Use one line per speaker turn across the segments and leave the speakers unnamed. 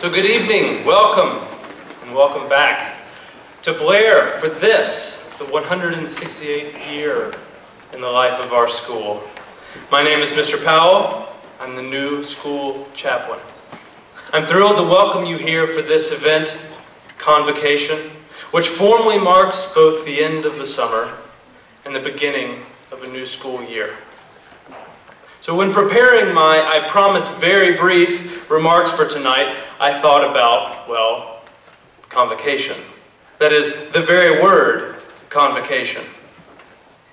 So good evening, welcome, and welcome back to Blair for this, the 168th year in the life of our school. My name is Mr. Powell. I'm the new school chaplain. I'm thrilled to welcome you here for this event, Convocation, which formally marks both the end of the summer and the beginning of a new school year. So when preparing my, I promise, very brief remarks for tonight, I thought about, well, convocation. That is, the very word, convocation.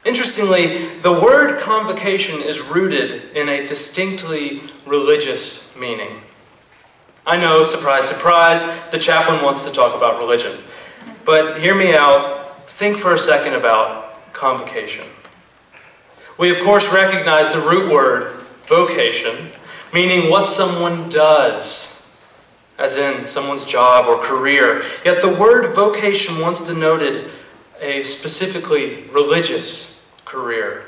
Interestingly, the word convocation is rooted in a distinctly religious meaning. I know, surprise, surprise, the chaplain wants to talk about religion. But hear me out. Think for a second about convocation. We, of course, recognize the root word, vocation, meaning what someone does, as in someone's job or career. Yet the word vocation once denoted a specifically religious career.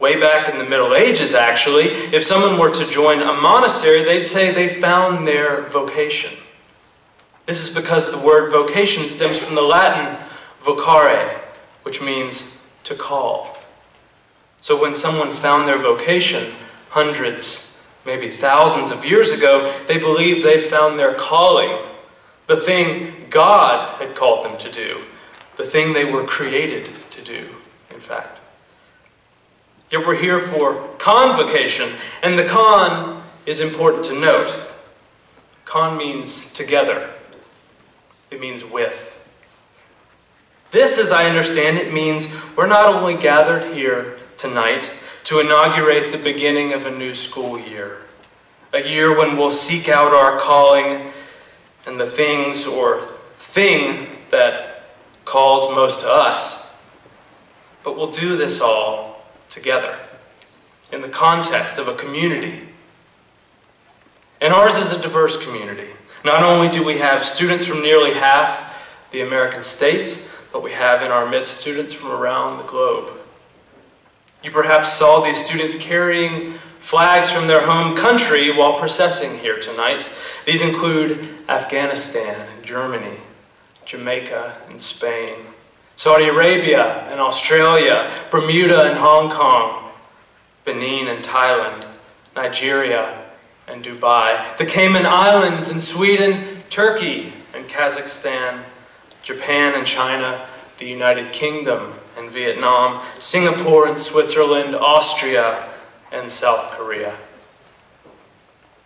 Way back in the Middle Ages, actually, if someone were to join a monastery, they'd say they found their vocation. This is because the word vocation stems from the Latin vocare, which means to call. So when someone found their vocation hundreds, maybe thousands of years ago, they believed they found their calling, the thing God had called them to do, the thing they were created to do, in fact. Yet we're here for convocation, and the con is important to note. Con means together. It means with. This, as I understand it, means we're not only gathered here tonight to inaugurate the beginning of a new school year, a year when we'll seek out our calling and the things or thing that calls most to us. But we'll do this all together in the context of a community. And ours is a diverse community. Not only do we have students from nearly half the American states, but we have in our midst students from around the globe. You perhaps saw these students carrying flags from their home country while processing here tonight. These include Afghanistan, Germany, Jamaica, and Spain, Saudi Arabia and Australia, Bermuda and Hong Kong, Benin and Thailand, Nigeria and Dubai, the Cayman Islands and Sweden, Turkey and Kazakhstan, Japan and China, the United Kingdom Vietnam, Singapore and Switzerland, Austria and South Korea.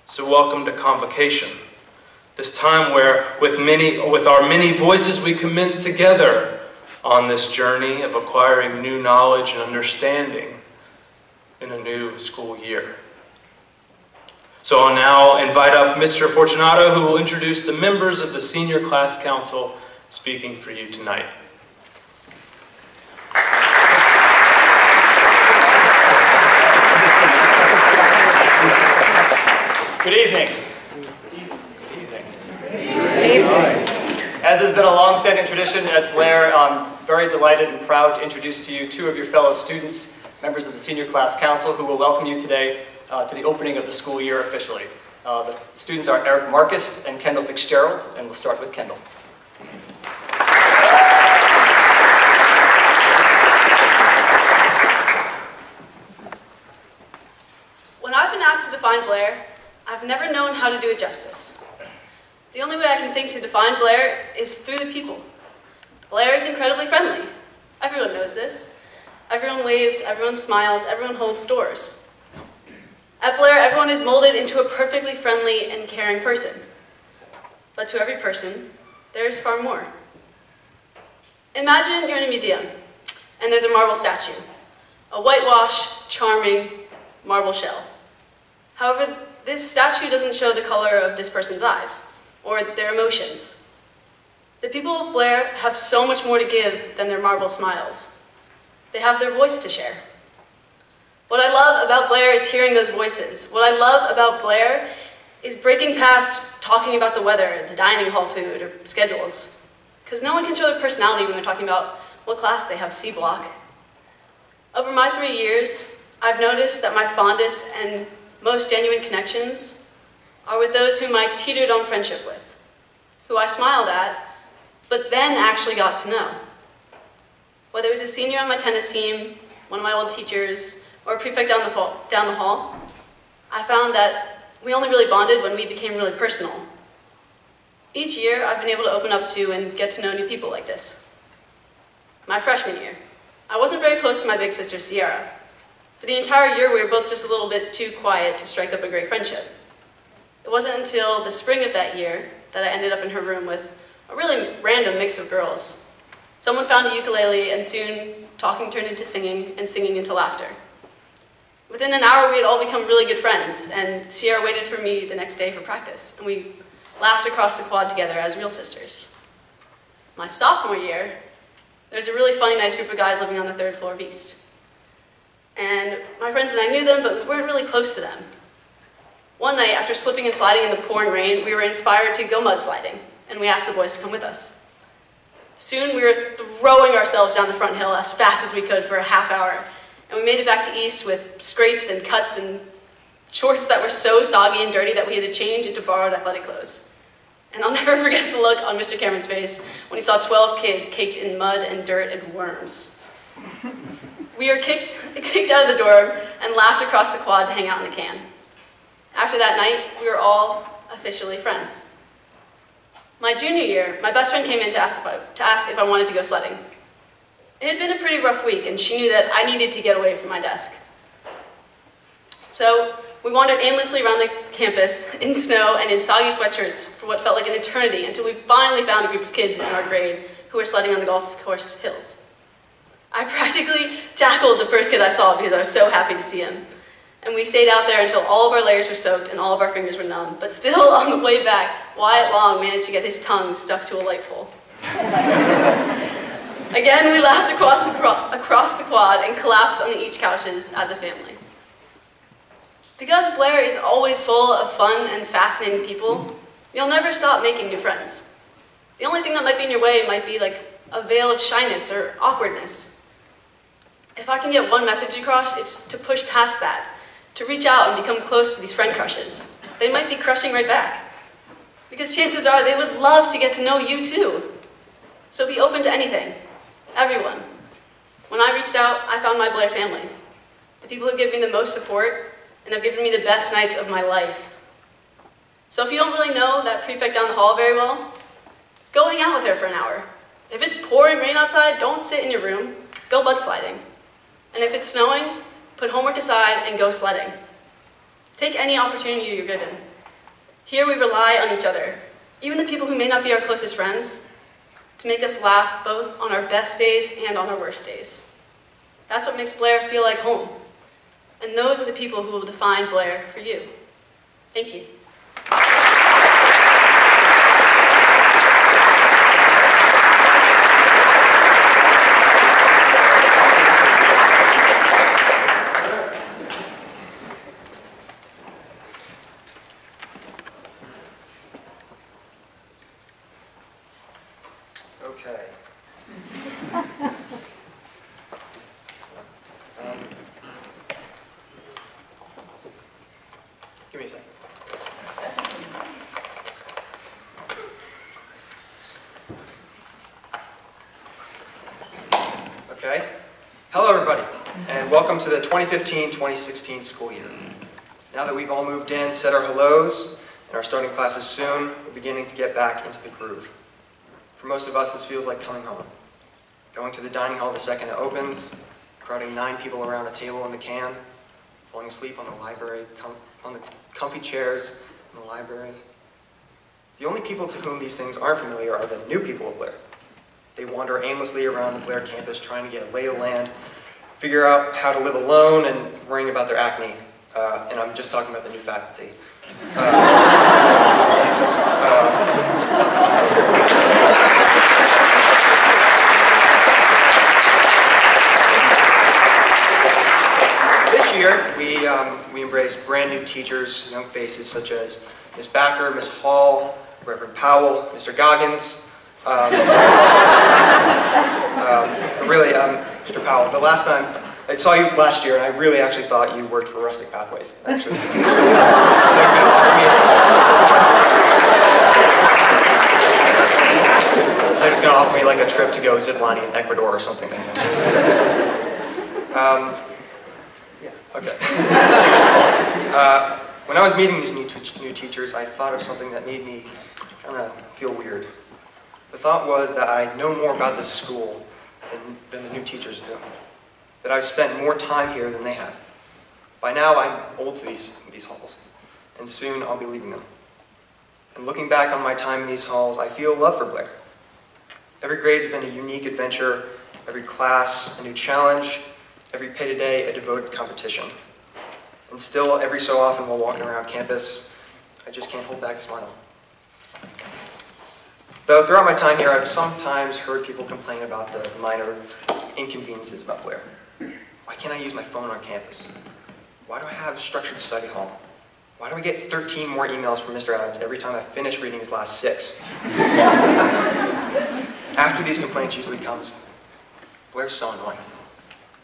So welcome to Convocation, this time where with, many, with our many voices we commence together on this journey of acquiring new knowledge and understanding in a new school year. So I'll now invite up Mr. Fortunato, who will introduce the members of the Senior Class Council speaking for you tonight.
Good evening. Good evening. Good evening. As has been a long-standing tradition at Blair, I'm very delighted and proud to introduce to you two of your fellow students, members of the Senior Class Council, who will welcome you today uh, to the opening of the school year officially. Uh, the students are Eric Marcus and Kendall Fitzgerald, and we'll start with Kendall.
When I've been asked to define Blair, I've never known how to do it justice. The only way I can think to define Blair is through the people. Blair is incredibly friendly. Everyone knows this. Everyone waves, everyone smiles, everyone holds doors. At Blair, everyone is molded into a perfectly friendly and caring person. But to every person, there is far more. Imagine you're in a museum, and there's a marble statue, a whitewash, charming marble shell. However, this statue doesn't show the color of this person's eyes, or their emotions. The people of Blair have so much more to give than their marble smiles. They have their voice to share. What I love about Blair is hearing those voices. What I love about Blair is breaking past talking about the weather, the dining hall food, or schedules. Because no one can show their personality when they're talking about what class they have C block. Over my three years, I've noticed that my fondest and most genuine connections are with those whom I teetered on friendship with, who I smiled at, but then actually got to know. Whether it was a senior on my tennis team, one of my old teachers, or a prefect down the, fall, down the hall, I found that we only really bonded when we became really personal. Each year, I've been able to open up to and get to know new people like this. My freshman year, I wasn't very close to my big sister, Sierra. For the entire year, we were both just a little bit too quiet to strike up a great friendship. It wasn't until the spring of that year that I ended up in her room with a really random mix of girls. Someone found a ukulele, and soon talking turned into singing, and singing into laughter. Within an hour, we had all become really good friends, and Sierra waited for me the next day for practice, and we laughed across the quad together as real sisters. My sophomore year, there was a really funny, nice group of guys living on the third floor of East. And my friends and I knew them, but we weren't really close to them. One night, after slipping and sliding in the pouring rain, we were inspired to go mudsliding, and we asked the boys to come with us. Soon, we were throwing ourselves down the front hill as fast as we could for a half hour, and we made it back to East with scrapes and cuts and shorts that were so soggy and dirty that we had to change into borrowed athletic clothes. And I'll never forget the look on Mr. Cameron's face when he saw 12 kids caked in mud and dirt and worms. We were kicked, kicked out of the dorm and laughed across the quad to hang out in the can. After that night, we were all officially friends. My junior year, my best friend came in to ask, I, to ask if I wanted to go sledding. It had been a pretty rough week, and she knew that I needed to get away from my desk. So we wandered aimlessly around the campus in snow and in soggy sweatshirts for what felt like an eternity until we finally found a group of kids in our grade who were sledding on the golf course hills. I practically tackled the first kid I saw because I was so happy to see him. And we stayed out there until all of our layers were soaked and all of our fingers were numb. But still, on the way back, Wyatt Long managed to get his tongue stuck to a light pole. Again, we laughed across the, across the quad and collapsed on the each couches as a family. Because Blair is always full of fun and fascinating people, you'll never stop making new friends. The only thing that might be in your way might be like a veil of shyness or awkwardness. If I can get one message across, it's to push past that, to reach out and become close to these friend crushes. They might be crushing right back. Because chances are they would love to get to know you too. So be open to anything, everyone. When I reached out, I found my Blair family. The people who give me the most support and have given me the best nights of my life. So if you don't really know that prefect down the hall very well, go hang out with her for an hour. If it's pouring rain outside, don't sit in your room, go mudsliding. And if it's snowing, put homework aside and go sledding. Take any opportunity you're given. Here we rely on each other, even the people who may not be our closest friends, to make us laugh both on our best days and on our worst days. That's what makes Blair feel like home. And those are the people who will define Blair for you. Thank you.
Okay. Um, Give me a second. Okay. Hello, everybody, welcome to the 2015-2016 school year. Now that we've all moved in, said our hellos, and are starting classes soon, we're beginning to get back into the groove. For most of us, this feels like coming home. Going to the dining hall the second it opens, crowding nine people around a table in the can, falling asleep on the library, on the comfy chairs in the library. The only people to whom these things aren't familiar are the new people of Blair. They wander aimlessly around the Blair campus trying to get a lay of land, figure out how to live alone, and worrying about their acne. Uh, and I'm just talking about the new faculty. Uh, uh, this year, we, um, we embrace brand new teachers, young faces such as Ms. Backer, Ms. Hall, Reverend Powell, Mr. Goggins. Um, um, really, um, Mr. Powell, the last time I saw you last year, and I really actually thought you worked for Rustic Pathways, actually. They're gonna offer me- just gonna offer me like a trip to go ziplining in Ecuador or something. Um, yeah, okay. Uh, When I was meeting these new, new teachers, I thought of something that made me kind of feel weird. The thought was that I know more about this school than, than the new teachers do. That I've spent more time here than they have. By now, I'm old to these, these halls, and soon I'll be leaving them. And looking back on my time in these halls, I feel love for Blair. Every grade's been a unique adventure, every class a new challenge, every Peddie Day a devoted competition. And still, every so often while walking around campus, I just can't hold back a smile. Though throughout my time here, I've sometimes heard people complain about the minor inconveniences about Blair. Why can't I use my phone on campus? Why do I have structured study hall? Why do I get 13 more emails from Mr. Adams every time I finish reading his last six? After these complaints usually comes, Blair's so annoying.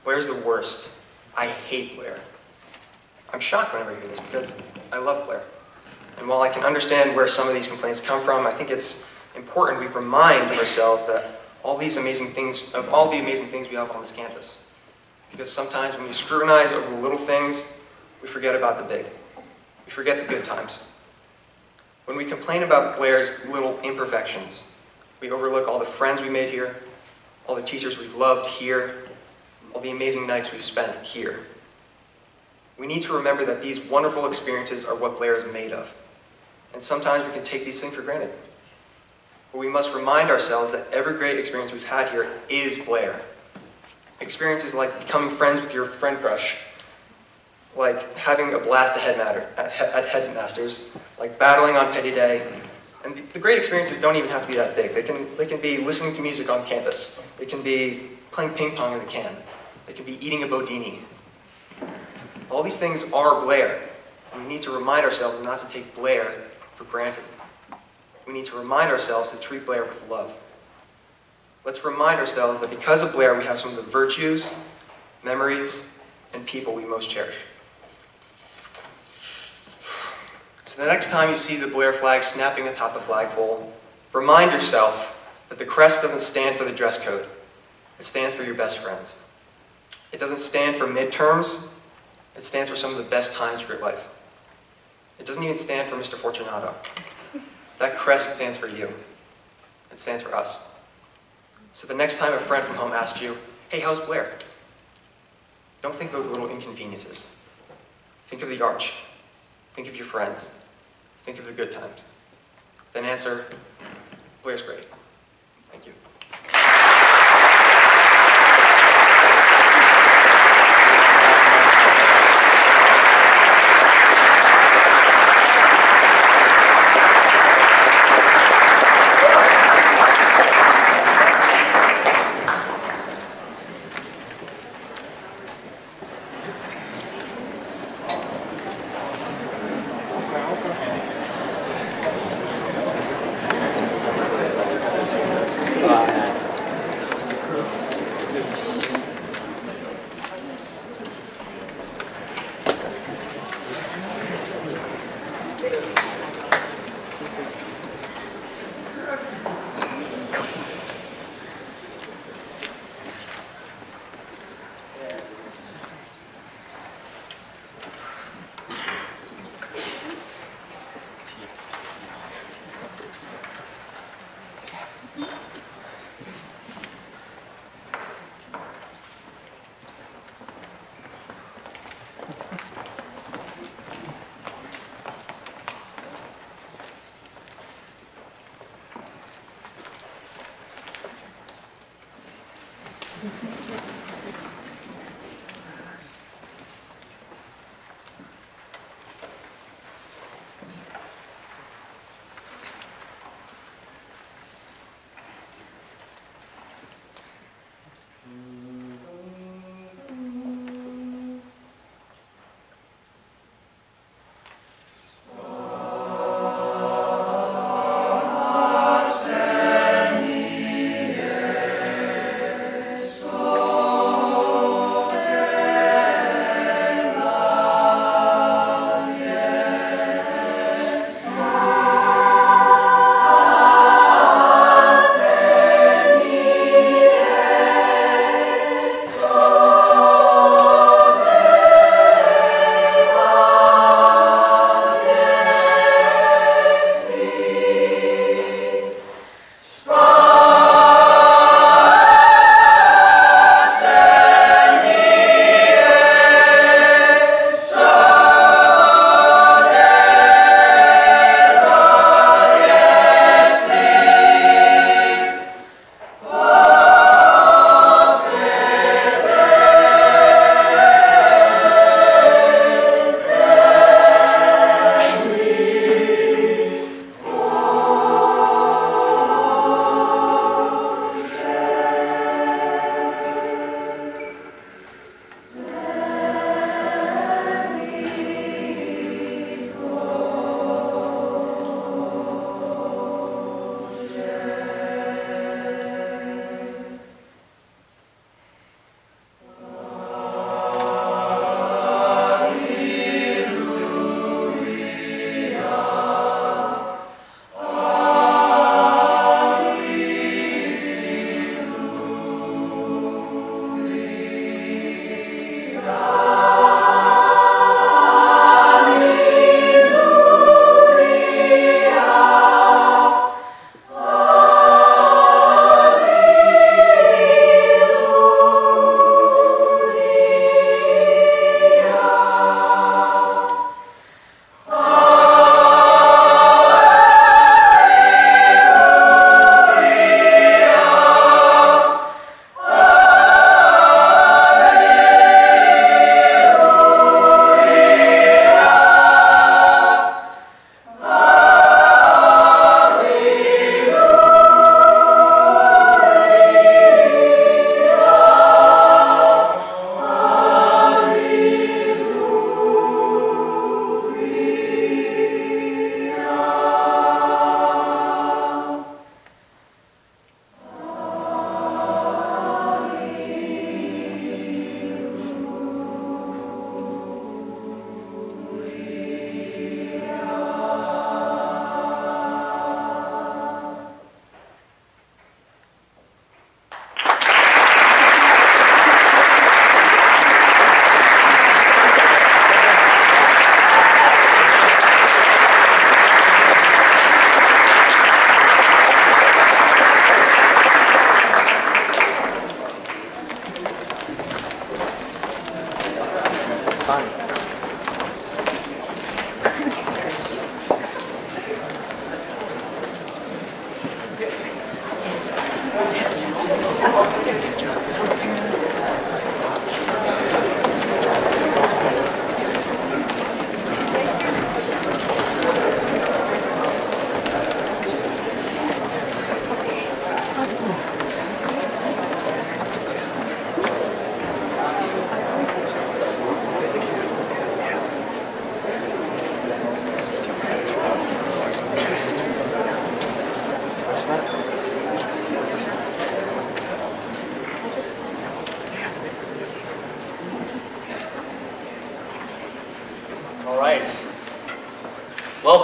Blair's the worst. I hate Blair. I'm shocked whenever I hear this because I love Blair. And while I can understand where some of these complaints come from, I think it's important we remind ourselves that all these amazing things, of all the amazing things we have on this campus. Because sometimes when we scrutinize over the little things, we forget about the big. We forget the good times. When we complain about Blair's little imperfections, we overlook all the friends we made here, all the teachers we've loved here, all the amazing nights we've spent here. We need to remember that these wonderful experiences are what Blair is made of. And sometimes we can take these things for granted. But we must remind ourselves that every great experience we've had here is Blair. Experiences like becoming friends with your friend crush, like having a blast at, headmatter, at, at Headmasters, like battling on Peddie Day. And the, the great experiences don't even have to be that big. They can, they can be listening to music on campus. They can be playing ping pong in the can. They can be eating a bodini. All these things are Blair, and we need to remind ourselves not to take Blair for granted. We need to remind ourselves to treat Blair with love. Let's remind ourselves that because of Blair, we have some of the virtues, memories, and people we most cherish. So the next time you see the Blair flag snapping atop the flagpole, remind yourself that the crest doesn't stand for the dress code. It stands for your best friends. It doesn't stand for midterms. It stands for some of the best times of your life. It doesn't even stand for Mr. Fortunato. That crest stands for you. It stands for us. So the next time a friend from home asks you, hey, how's Blair? Don't think those little inconveniences. Think of the arch. Think of your friends. Think of the good times. Then answer, Blair's great. Thank you.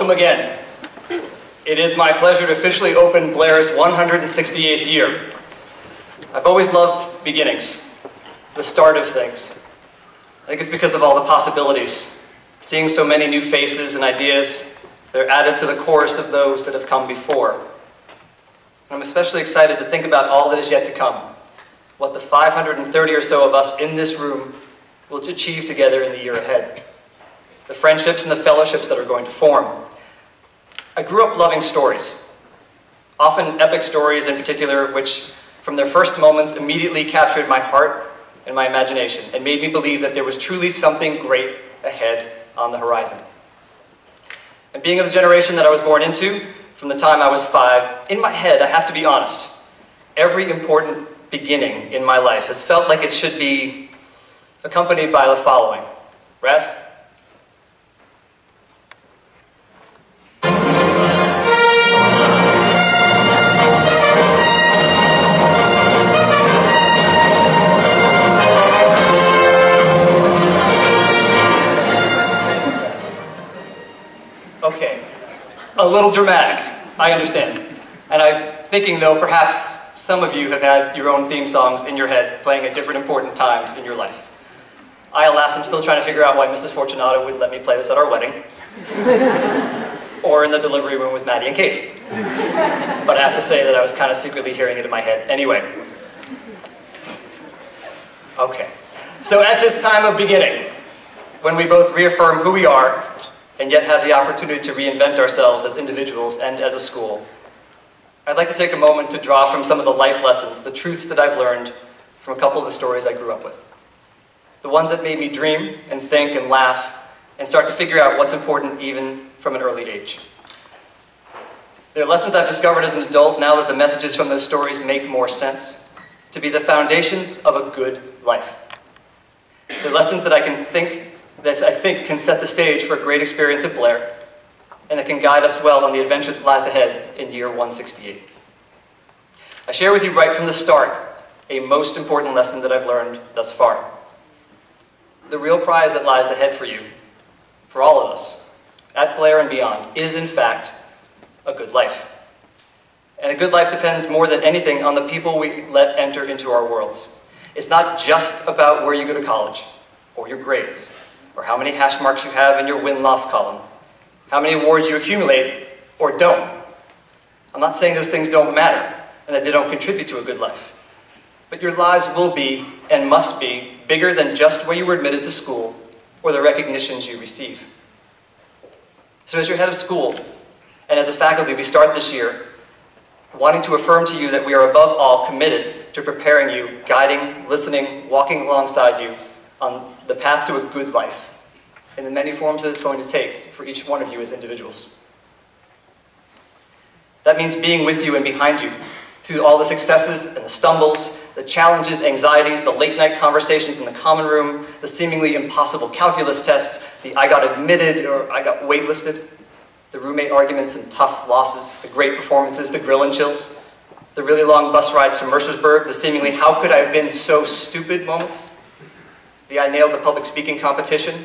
Welcome again. It is my pleasure to officially open Blair's 168th year. I've always loved beginnings, the start of things. I think it's because of all the possibilities, seeing so many new faces and ideas that are added to the chorus of those that have come before. I'm especially excited to think about all that is yet to come, what the 530 or so of us in this room will achieve together in the year ahead, the friendships and the fellowships that are going to form. I grew up loving stories, often epic stories in particular, which from their first moments immediately captured my heart and my imagination and made me believe that there was truly something great ahead on the horizon. And being of the generation that I was born into, from the time I was five, in my head, I have to be honest, every important beginning in my life has felt like it should be accompanied by the following. Raz? A little dramatic, I understand. And I'm thinking, though, perhaps some of you have had your own theme songs in your head playing at different important times in your life. I, alas, am still trying to figure out why Mrs. Fortunato would let me play this at our wedding. or in the delivery room with Maddie and Katie. But I have to say that I was kind of secretly hearing it in my head. Anyway. Okay. So at this time of beginning, when we both reaffirm who we are and yet have the opportunity to reinvent ourselves as individuals and as a school, I'd like to take a moment to draw from some of the life lessons, the truths that I've learned from a couple of the stories I grew up with. The ones that made me dream and think and laugh and start to figure out what's important even from an early age. They're lessons I've discovered as an adult now that the messages from those stories make more sense, to be the foundations of a good life. They're lessons that I can think that I think can set the stage for a great experience at Blair, and that can guide us well on the adventure that lies ahead in year 168. I share with you right from the start a most important lesson that I've learned thus far. The real prize that lies ahead for you, for all of us, at Blair and beyond, is in fact a good life. And a good life depends more than anything on the people we let enter into our worlds. It's not just about where you go to college, or your grades, or how many hash marks you have in your win-loss column, how many awards you accumulate or don't. I'm not saying those things don't matter and that they don't contribute to a good life. But your lives will be and must be bigger than just where you were admitted to school or the recognitions you receive. So as your head of school and as a faculty, we start this year wanting to affirm to you that we are above all committed to preparing you, guiding, listening, walking alongside you on the path to a good life in the many forms that it's going to take for each one of you as individuals. That means being with you and behind you through all the successes and the stumbles, the challenges, anxieties, the late night conversations in the common room, the seemingly impossible calculus tests, the I got admitted or I got waitlisted, the roommate arguments and tough losses, the great performances, the grill and chills, the really long bus rides to Mercersburg, the seemingly how could I have been so stupid moments, the I nailed the public speaking competition,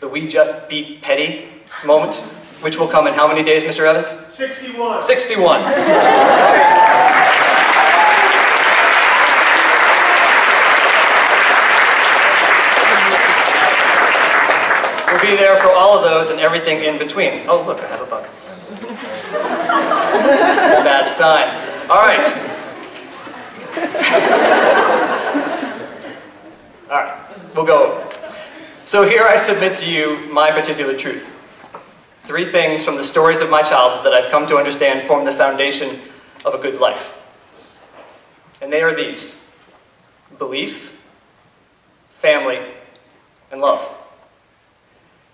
the we just beat Peddie moment, which will come in how many days, Mr. Evans?
61.
61. We'll be there for all of those and everything in between. Oh, look, I have a bug. Bad sign. All right. All right, we'll go. So here I submit to you my particular truth. Three things from the stories of my childhood that I've come to understand form the foundation of a good life. And they are these belief, family, and love.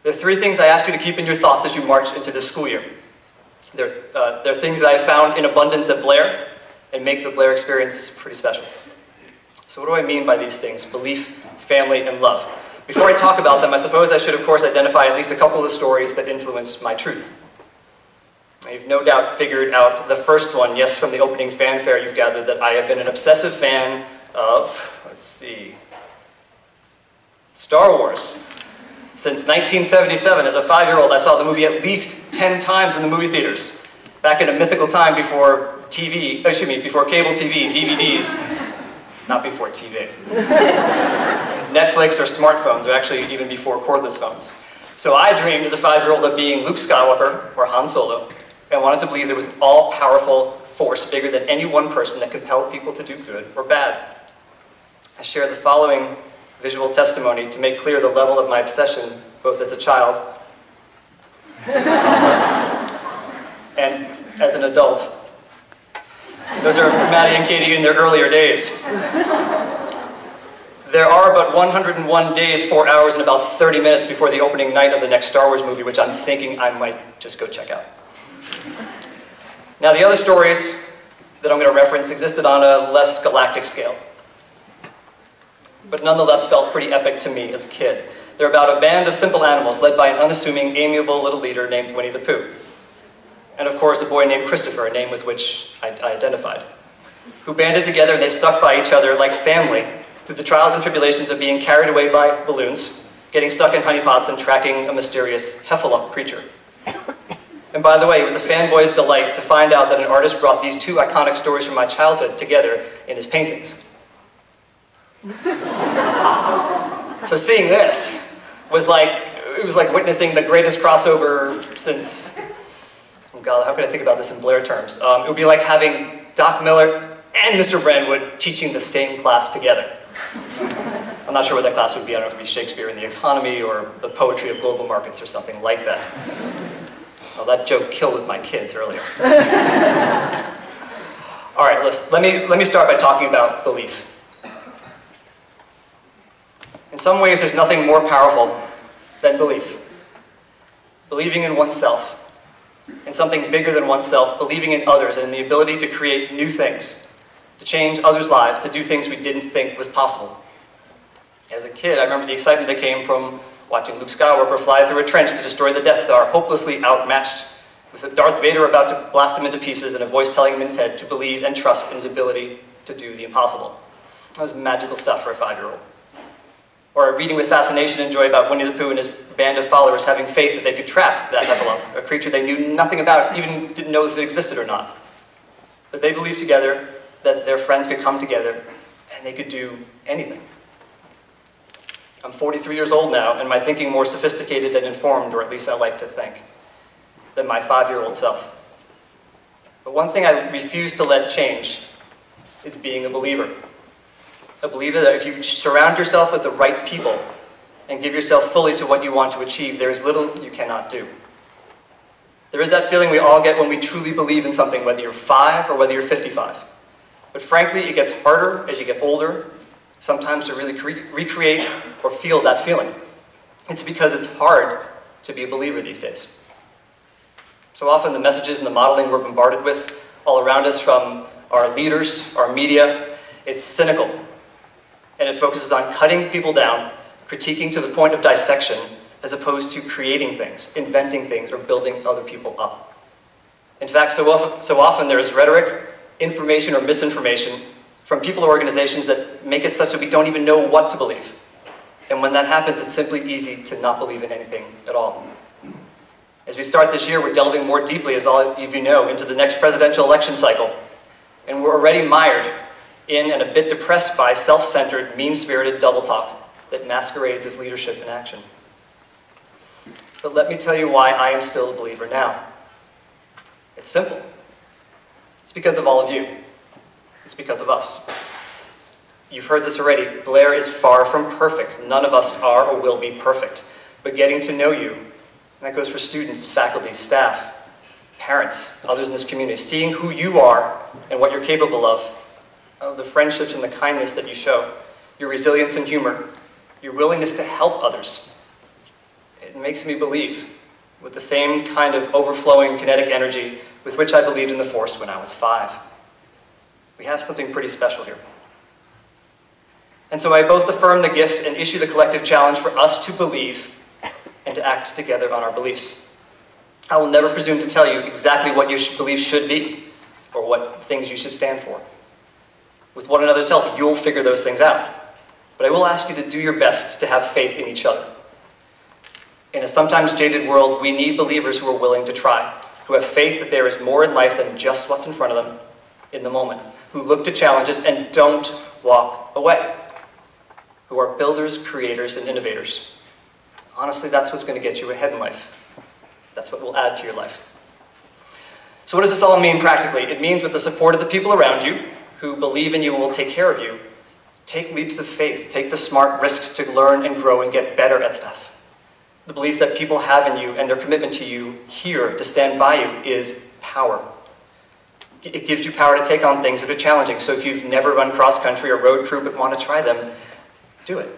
There are three things I ask you to keep in your thoughts as you march into this school year. They're, uh, they're things that I found in abundance at Blair and make the Blair experience pretty special. So, what do I mean by these things? Belief, family, and love. Before I talk about them, I suppose I should, of course, identify at least a couple of the stories that influenced my truth. You've no doubt figured out the first one, yes, from the opening fanfare you've gathered, that I have been an obsessive fan of, let's see, Star Wars. Since 1977, as a five-year-old, I saw the movie at least 10 times in the movie theaters. Back in a mythical time before TV, excuse me, before cable TV, DVDs, not before TV. Netflix or smartphones, or actually even before cordless phones. So I dreamed as a five-year-old of being Luke Skywalker or Han Solo, and wanted to believe there was an all-powerful force bigger than any one person that compelled people to do good or bad. I share the following visual testimony to make clear the level of my obsession, both as a child and as an adult. Those are Maddie and Katie in their earlier days. There are about 101 days, 4 hours, and about 30 minutes before the opening night of the next Star Wars movie, which I'm thinking I might just go check out. Now, the other stories that I'm going to reference existed on a less galactic scale, but nonetheless felt pretty epic to me as a kid. They're about a band of simple animals led by an unassuming, amiable little leader named Winnie the Pooh. And of course, a boy named Christopher, a name with which I, I identified, who banded together and they stuck by each other like family through the trials and tribulations of being carried away by balloons, getting stuck in honeypots, and tracking a mysterious heffalump creature. And by the way, it was a fanboy's delight to find out that an artist brought these two iconic stories from my childhood together in his paintings. so seeing this was like, it was like witnessing the greatest crossover since, oh God, how could I think about this in Blair terms? Um, it would be like having Doc Miller and Mr. Brandwood teaching the same class together. I'm not sure what that class would be. I don't know if it would be Shakespeare in the economy or the poetry of global markets or something like that. Well, that joke killed with my kids earlier. All right, let's, let, me, let me start by talking about belief. In some ways, there's nothing more powerful than belief. Believing in oneself, in something bigger than oneself, believing in others, and the ability to create new things, to change others' lives, to do things we didn't think was possible. As a kid, I remember the excitement that came from watching Luke Skywalker fly through a trench to destroy the Death Star, hopelessly outmatched, with a Darth Vader about to blast him into pieces and a voice telling him in his head to believe and trust in his ability to do the impossible. That was magical stuff for a five-year-old. Or reading with fascination and joy about Winnie the Pooh and his band of followers having faith that they could trap that heffalump, a creature they knew nothing about, even didn't know if it existed or not. But they believed together that their friends could come together and they could do anything. I'm 43 years old now, and my thinking more sophisticated and informed, or at least I like to think, than my five-year-old self. But one thing I refuse to let change is being a believer. A believer that if you surround yourself with the right people and give yourself fully to what you want to achieve, there is little you cannot do. There is that feeling we all get when we truly believe in something, whether you're five or whether you're 55. But frankly, it gets harder as you get older sometimes to really recreate or feel that feeling. It's because it's hard to be a believer these days. So often the messages and the modeling we're bombarded with all around us from our leaders, our media, it's cynical. And it focuses on cutting people down, critiquing to the point of dissection, as opposed to creating things, inventing things, or building other people up. In fact, so often, so often there is rhetoric, information, or misinformation from people or organizations that make it such that we don't even know what to believe. And when that happens, it's simply easy to not believe in anything at all. As we start this year, we're delving more deeply, as all of you know, into the next presidential election cycle. And we're already mired in and a bit depressed by self-centered, mean-spirited double talk that masquerades as leadership in action. But let me tell you why I am still a believer now. It's simple. Because of all of you. It's because of us. You've heard this already. Blair is far from perfect. None of us are or will be perfect. But getting to know you, and that goes for students, faculty, staff, parents, others in this community, seeing who you are and what you're capable of, of the friendships and the kindness that you show, your resilience and humor, your willingness to help others. It makes me believe with the same kind of overflowing kinetic energy with which I believed in the Force when I was five. We have something pretty special here. And so I both affirm the gift and issue the collective challenge for us to believe and to act together on our beliefs. I will never presume to tell you exactly what your beliefs should be or what things you should stand for. With one another's help, you'll figure those things out. But I will ask you to do your best to have faith in each other. In a sometimes jaded world, we need believers who are willing to try, who have faith that there is more in life than just what's in front of them in the moment, who look to challenges and don't walk away, who are builders, creators, and innovators. Honestly, that's what's going to get you ahead in life. That's what will add to your life. So, what does this all mean practically? It means with the support of the people around you who believe in you and will take care of you, take leaps of faith, take the smart risks to learn and grow and get better at stuff. The belief that people have in you and their commitment to you here to stand by you is power. It gives you power to take on things that are challenging. So if you've never run cross country or road crew but want to try them, do it.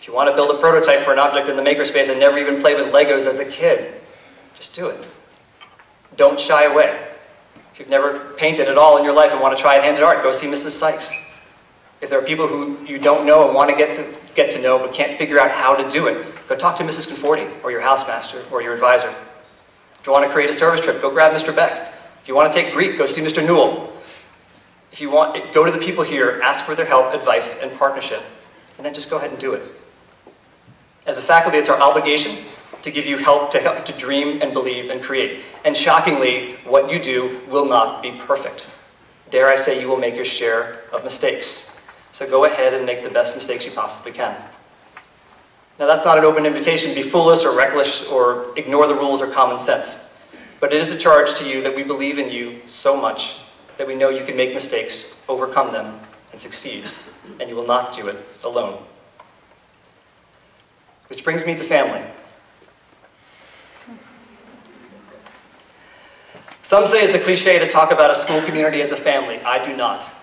If you want to build a prototype for an object in the makerspace and never even played with Legos as a kid, just do it. Don't shy away. If you've never painted at all in your life and want to try handed art, go see Mrs. Sykes. If there are people who you don't know and want to get to, get to know but can't figure out how to do it, go talk to Mrs. Conforti or your housemaster or your advisor. If you want to create a service trip, go grab Mr. Beck. If you want to take Greek, go see Mr. Newell. If you want, go to the people here, ask for their help, advice, and partnership, and then just go ahead and do it. As a faculty, it's our obligation to give you help to help to dream and believe and create. And shockingly, what you do will not be perfect. Dare I say you will make your share of mistakes. So go ahead and make the best mistakes you possibly can. Now that's not an open invitation to be foolish or reckless or ignore the rules or common sense. But it is a charge to you that we believe in you so much that we know you can make mistakes, overcome them, and succeed. And you will not do it alone. Which brings me to family. Some say it's a cliche to talk about a school community as a family. I do not.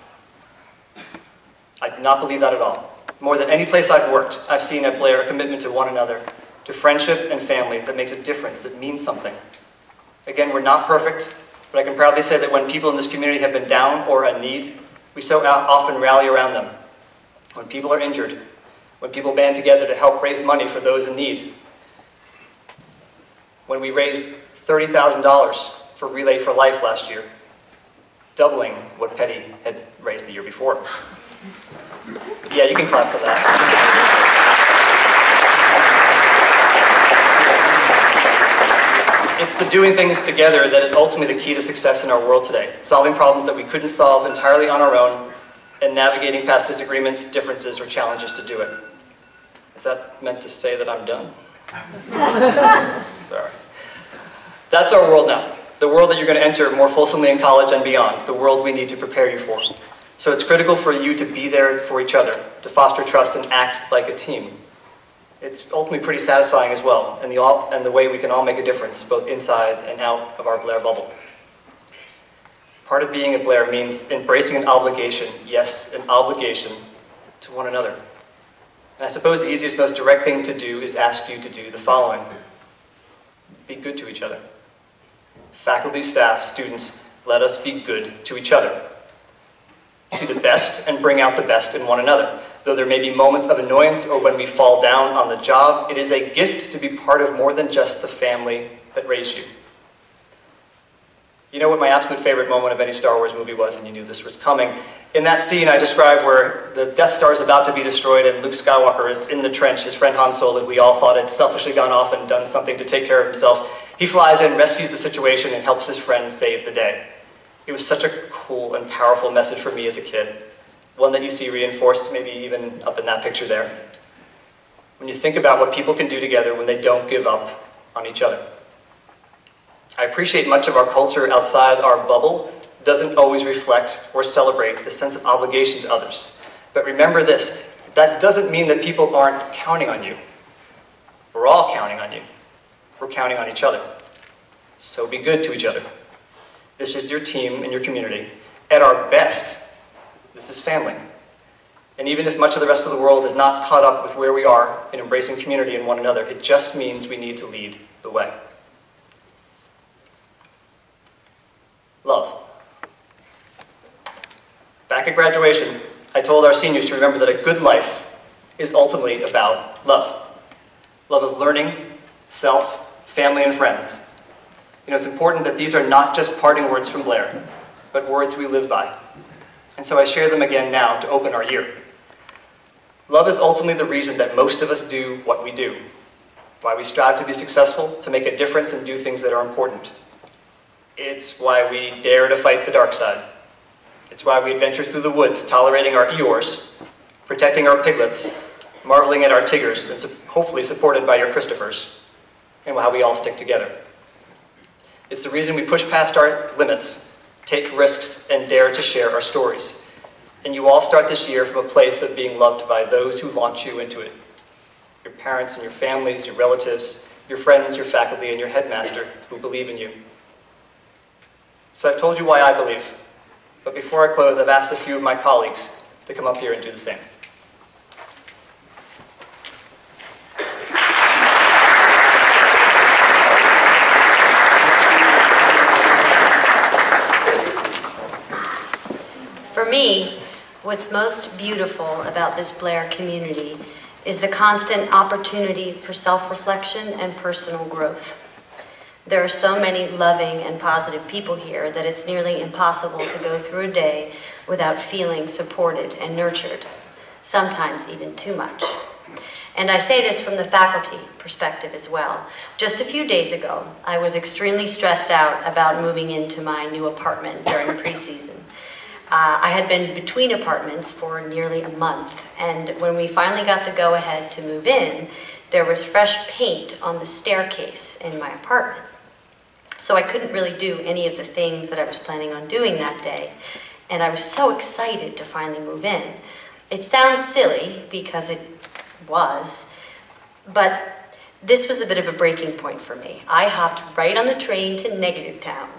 I do not believe that at all. More than any place I've worked, I've seen at Blair a commitment to one another, to friendship and family that makes a difference, that means something. Again, we're not perfect, but I can proudly say that when people in this community have been down or in need, we so often rally around them. When people are injured, when people band together to help raise money for those in need. When we raised $30,000 for Relay for Life last year, doubling what Peddie had raised the year before. Yeah, you can clap for that. It's the doing things together that is ultimately the key to success in our world today. Solving problems that we couldn't solve entirely on our own and navigating past disagreements, differences, or challenges to do it. Is that meant to say that I'm done? Sorry. That's our world now. The world that you're going to enter more fulsomely in college and beyond. The world we need to prepare you for. So it's critical for you to be there for each other, to foster trust and act like a team. It's ultimately pretty satisfying as well, and the, all, and the way we can all make a difference, both inside and out of our Blair bubble. Part of being at Blair means embracing an obligation, yes, an obligation to one another. And I suppose the easiest, most direct thing to do is ask you to do the following. Be good to each other. Faculty, staff, students, let us be good to each other see the best and bring out the best in one another. Though there may be moments of annoyance or when we fall down on the job, it is a gift to be part of more than just the family that raised you. You know what my absolute favorite moment of any Star Wars movie was, and you knew this was coming? In that scene I described where the Death Star is about to be destroyed and Luke Skywalker is in the trench, his friend Han Solo, that we all thought had selfishly gone off and done something to take care of himself. He flies in, rescues the situation, and helps his friend save the day. It was such a cool and powerful message for me as a kid, one that you see reinforced maybe even up in that picture there. When you think about what people can do together when they don't give up on each other. I appreciate much of our culture outside our bubble doesn't always reflect or celebrate the sense of obligation to others. But remember this, that doesn't mean that people aren't counting on you. We're all counting on you. We're counting on each other. So be good to each other. This is your team and your community. At our best, this is family. And even if much of the rest of the world is not caught up with where we are in embracing community and one another, it just means we need to lead the way. Love. Back at graduation, I told our seniors to remember that a good life is ultimately about love. Love of learning, self, family, and friends. You know, it's important that these are not just parting words from Blair, but words we live by. And so I share them again now to open our year. Love is ultimately the reason that most of us do what we do. why we strive to be successful, to make a difference and do things that are important. It's why we dare to fight the dark side. It's why we adventure through the woods, tolerating our Eeyores, protecting our piglets, marveling at our Tiggers, and hopefully supported by your Christophers, and how we all stick together. It's the reason we push past our limits, take risks, and dare to share our stories. And you all start this year from a place of being loved by those who launch you into it. Your parents and your families, your relatives, your friends, your faculty, and your headmaster who believe in you. So I've told you why I believe. But before I close, I've asked a few of my colleagues to come up here and do the same.
Me, what's most beautiful about this Blair community is the constant opportunity for self-reflection and personal growth. There are so many loving and positive people here that it's nearly impossible to go through a day without feeling supported and nurtured, sometimes even too much. And I say this from the faculty perspective as well. Just a few days ago, I was extremely stressed out about moving into my new apartment during preseason. Uh, I had been between apartments for nearly a month, and when we finally got the go ahead to move in, there was fresh paint on the staircase in my apartment. So I couldn't really do any of the things that I was planning on doing that day, and I was so excited to finally move in. It sounds silly because it was, but this was a bit of a breaking point for me. I hopped right on the train to Negative Town.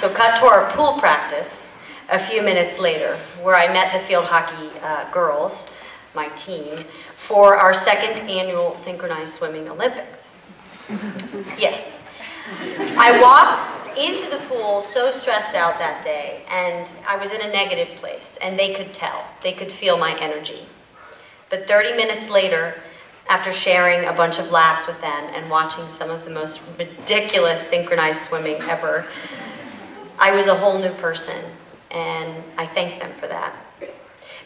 So cut to our pool practice a few minutes later, where I met the field hockey uh, girls, my team, for our second annual synchronized swimming Olympics. Yes. I walked into the pool so stressed out that day, and I was in a negative place, and they could tell. They could feel my energy. But 30 minutes later, after sharing a bunch of laughs with them and watching some of the most ridiculous synchronized swimming ever, I was a whole new person, and I thank them for that.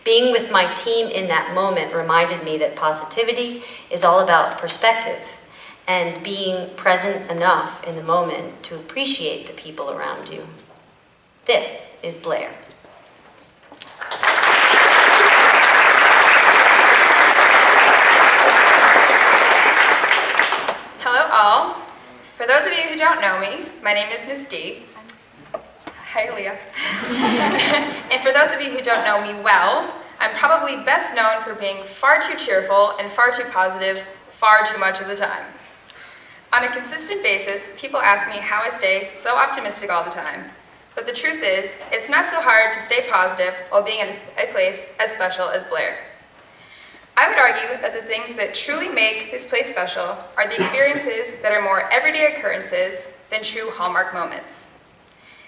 Being with my team in that moment reminded me that positivity is all about perspective and being present enough in the moment to appreciate the people around you. This is Blair.
Hello, all. For those of you who don't know me, my name is Miss D. Hi, Leah. and for those of you who don't know me well, I'm probably best known for being far too cheerful and far too positive far too much of the time. On a consistent basis, people ask me how I stay so optimistic all the time. But the truth is, it's not so hard to stay positive while being in a place as special as Blair. I would argue that the things that truly make this place special are the experiences that are more everyday occurrences than true hallmark moments.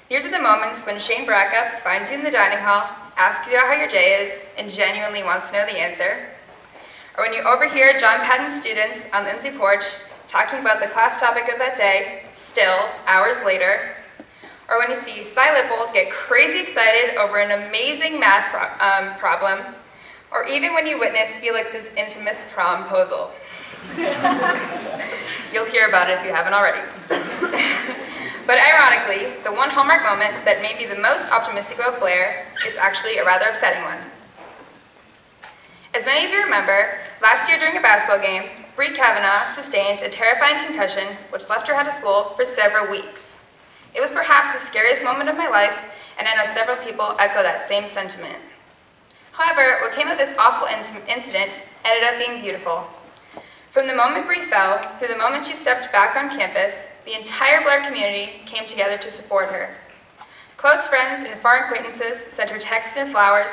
These are the moments when Shane Brackup finds you in the dining hall, asks you how your day is, and genuinely wants to know the answer. Or when you overhear John Patton's students on the Lindsay Porch talking about the class topic of that day, still, hours later. Or when you see Cy Lippold get crazy excited over an amazing math pro um, problem. Or even when you witness Felix's infamous promposal. You'll hear about it if you haven't already. but ironically, the one hallmark moment that may be the most optimistic about Blair is actually a rather upsetting one. As many of you remember, last year during a basketball game, Bree Kavanaugh sustained a terrifying concussion which left her out of school for several weeks. It was perhaps the scariest moment of my life, and I know several people echo that same sentiment. However, what came of this awful incident ended up being beautiful. From the moment Bree fell, through the moment she stepped back on campus, the entire Blair community came together to support her. Close friends and far acquaintances sent her texts and flowers.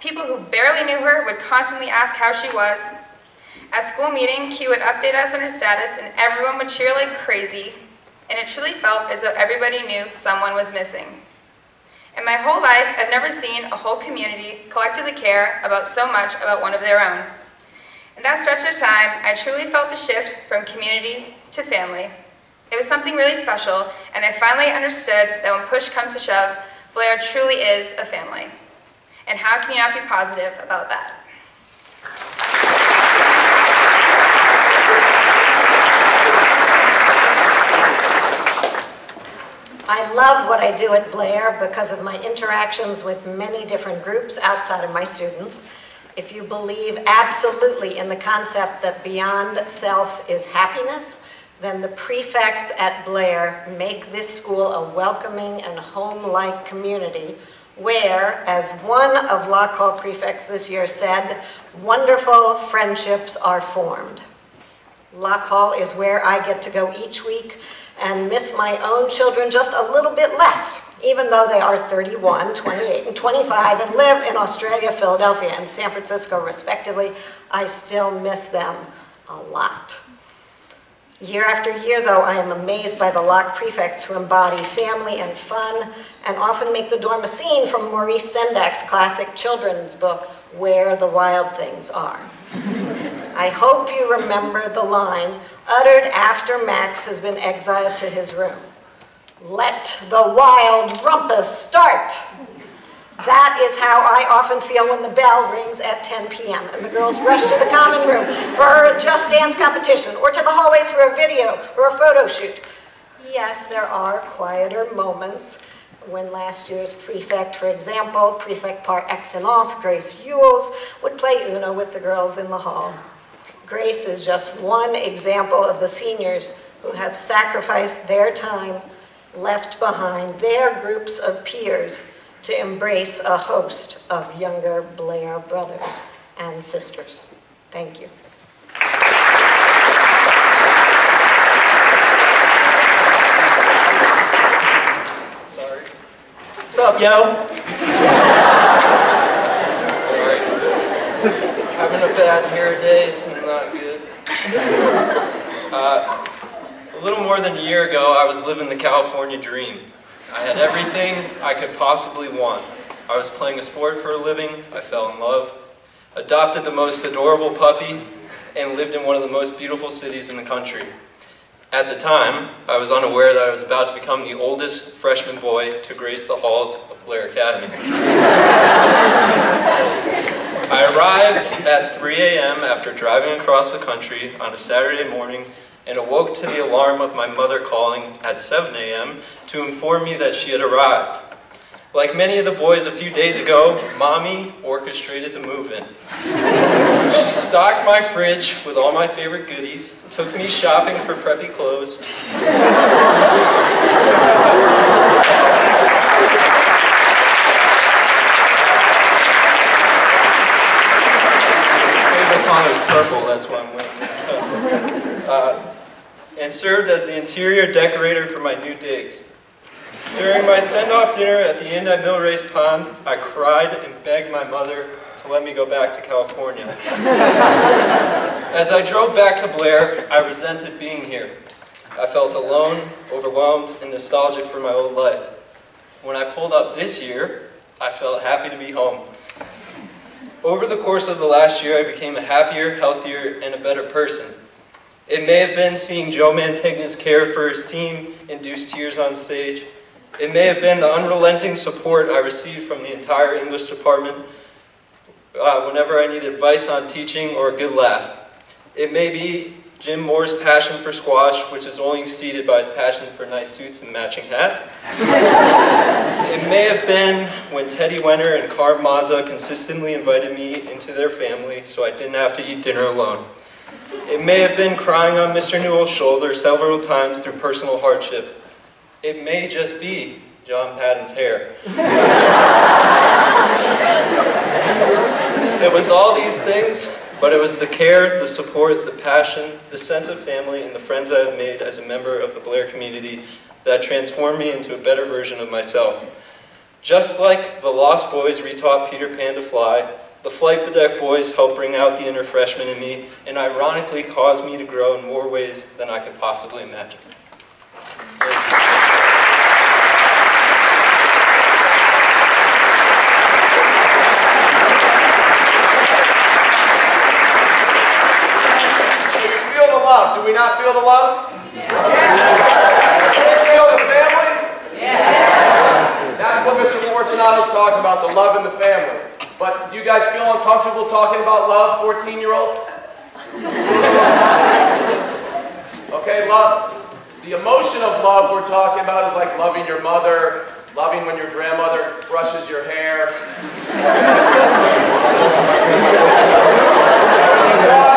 People who barely knew her would constantly ask how she was. At school meeting, Q would update us on her status and everyone would cheer like crazy, and it truly felt as though everybody knew someone was missing. In my whole life, I've never seen a whole community collectively care about so much about one of their own. In that stretch of time, I truly felt the shift from community to family. It was something really special, and I finally understood that when push comes to shove, Blair truly is a family. And how can you not be positive about that?
I love what I do at Blair because of my interactions with many different groups outside of my students. If you believe absolutely in the concept that beyond self is happiness, then the prefects at Blair make this school a welcoming and home-like community where, as one of Hall prefects this year said, wonderful friendships are formed. Locke Hall is where I get to go each week and miss my own children just a little bit less, even though they are 31, 28, and 25 and live in Australia, Philadelphia, and San Francisco, respectively. I still miss them a lot. Year after year, though, I am amazed by the Locke prefects who embody family and fun and often make the dorm a scene from Maurice Sendak's classic children's book, Where the Wild Things Are. I hope you remember the line uttered after Max has been exiled to his room. Let the wild rumpus start. That is how I often feel when the bell rings at 10 p.m. and the girls rush to the common room for a Just Dance competition or to the hallways for a video or a photo shoot. Yes, there are quieter moments when last year's prefect, for example, prefect par excellence, Grace Ewells, would play Uno with the girls in the hall. Grace is just one example of the seniors who have sacrificed their time, left behind their groups of peers to embrace a host of younger Blair brothers and sisters. Thank you.
Sorry. What's up, yo? Sorry. Having a bad hair day, it's not good. Uh, a little more than a year ago, I was living the California dream. I had everything I could possibly want. I was playing a sport for a living, I fell in love, adopted the most adorable puppy, and lived in one of the most beautiful cities in the country. At the time, I was unaware that I was about to become the oldest freshman boy to grace the halls of Blair Academy. I arrived at 3 a.m. after driving across the country on a Saturday morning and awoke to the alarm of my mother calling at 7 a.m. to inform me that she had arrived. Like many of the boys a few days ago, Mommy orchestrated the move-in. She stocked my fridge with all my favorite goodies, took me shopping for preppy clothes, favorite color is purple, that's why I'm wearing this. Uh, and served as the interior decorator for my new digs. During my send-off dinner at the inn at Millrace Pond, I cried and begged my mother to let me go back to California. As I drove back to Blair, I resented being here. I felt alone, overwhelmed, and nostalgic for my old life. When I pulled up this year, I felt happy to be home. Over the course of the last year, I became a happier, healthier, and a better person. It may have been seeing Joe Mantegna's care for his team induce tears on stage. It may have been the unrelenting support I received from the entire English department uh, whenever I needed advice on teaching or a good laugh. It may be Jim Moore's passion for squash, which is only exceeded by his passion for nice suits and matching hats. it may have been when Teddy Wenner and Carb Mazza consistently invited me into their family so I didn't have to eat dinner alone. It may have been crying on Mr. Newell's shoulder several times through personal hardship. It may just be John Patton's hair. it was all these things, but it was the care, the support, the passion, the sense of family, and the friends I have made as a member of the Blair community that transformed me into a better version of myself. Just like the Lost Boys retaught Peter Pan to fly, the Flight Deck Boys helped bring out the inner freshman in me, and ironically caused me to grow in more ways than I could possibly imagine.
feel the love. Do we not feel the love? Yeah. Do we feel the family? Yeah. That's what Mr. Fortunato's talking about, the love in the family. But do you uncomfortable talking about love, 14-year-olds? okay, love. The emotion of love we're talking about is like loving your mother, loving when your grandmother brushes your hair.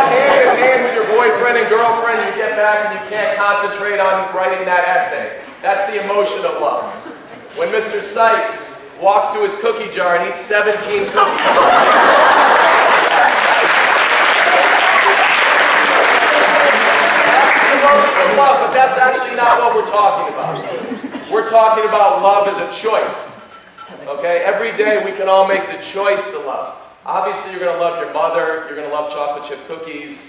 hand in hand with your boyfriend and girlfriend, you get back and you can't concentrate on writing that essay. That's the emotion of love. When Mr. Sykes walks to his cookie jar and eats 17 cookies. love, but that's actually not what we're talking about. We're talking about love as a choice. Okay? Every day we can all make the choice to love. Obviously, you're going to love your mother. You're going to love chocolate chip cookies.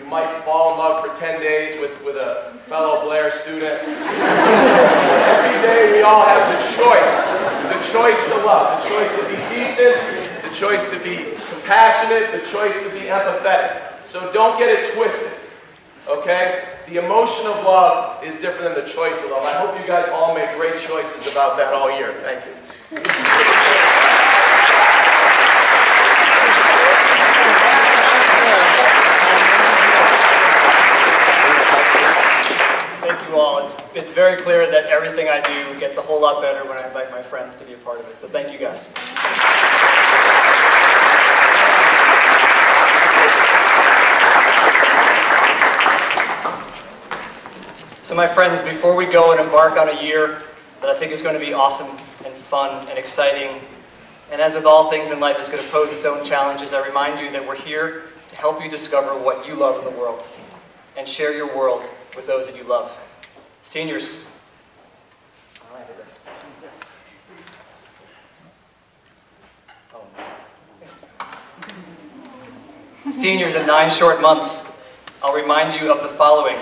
You might fall in love for 10 days with, with a fellow Blair student. Every day we all have the choice. The choice to love. The choice to be decent. The choice to be compassionate. The choice to be empathetic. So don't get it twisted. Okay? The emotion of love is different than the choice of love. I hope you guys all make great choices about that all year. Thank you.
Thank you all. It's, it's very clear that everything I do gets a whole lot better when I invite my friends to be a part of it. So thank you guys. So my friends, before we go and embark on a year that I think is going to be awesome and fun and exciting, and as with all things in life, is going to pose its own challenges, I remind you that we're here to help you discover what you love in the world and share your world with those that you love. Seniors, Seniors in nine short months, I'll remind you of the following.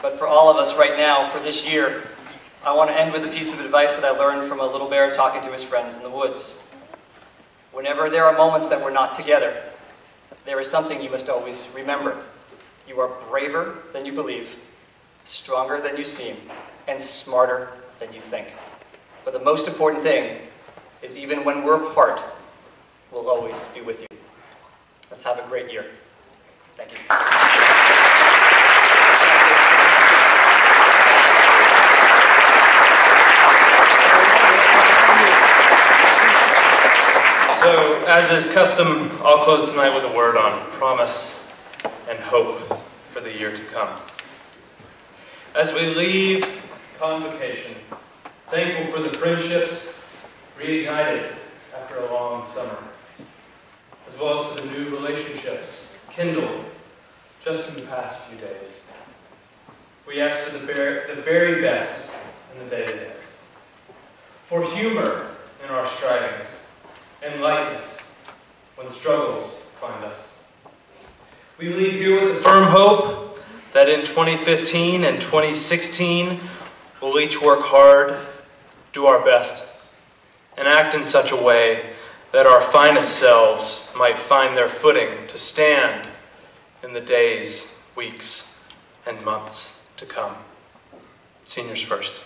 But for all of us right now, for this year, I want to end with a piece of advice that I learned from a little bear talking to his friends in the woods. Whenever there are moments that we're not together, there is something you must always remember. You are braver than you believe, stronger than you seem, and smarter than you think. But the most important thing is even when we're apart, we'll always be with you. Let's have a great year. Thank you.
So, as is custom, I'll close tonight with a word on promise and hope for the year to come. As we leave convocation, thankful for the friendships reignited after a long summer, as well as for the new relationships kindled just in the past few days. We ask for the, ver- the very best in the days ahead, for humor in our strivings and lightness when struggles find us. We leave here with the firm hope that in 2015 and 2016, we'll each work hard, do our best, and act in such a way that our finest selves might find their footing to stand in the days, weeks, and months to come. Seniors first.